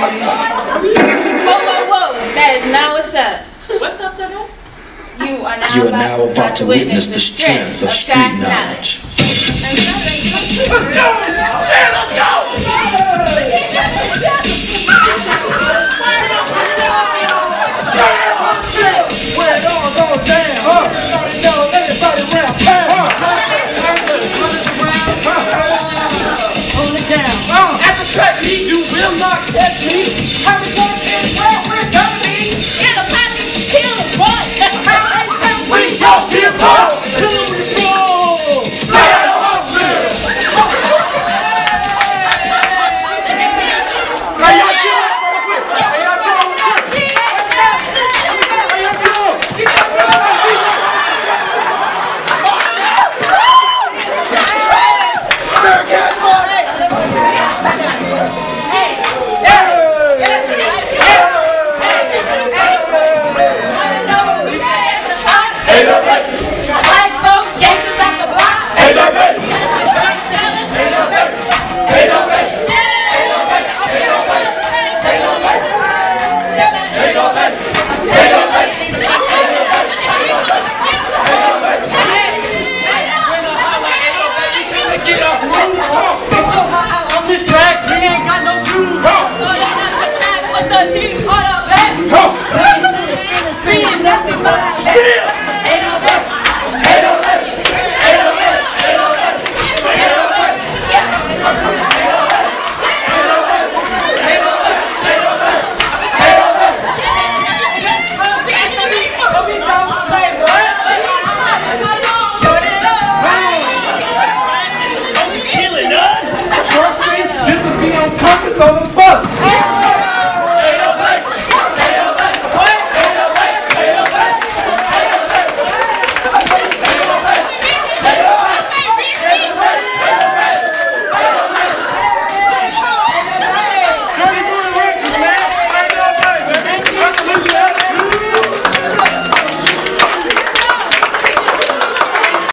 Whoa, whoa, whoa. That is not what's up. What's up, Tucker? You are now, you are about, now about to witness, witness the strength of street knowledge. knowledge. Catch me. nothing but